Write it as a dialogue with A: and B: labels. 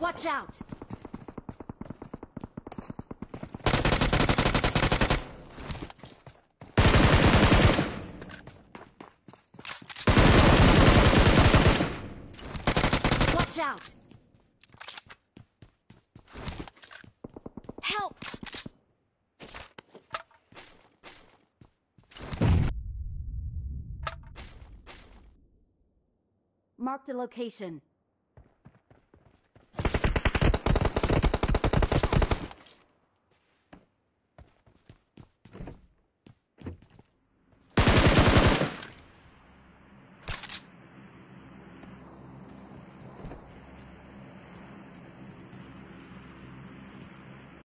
A: Watch out! Watch out! Help! Marked a location.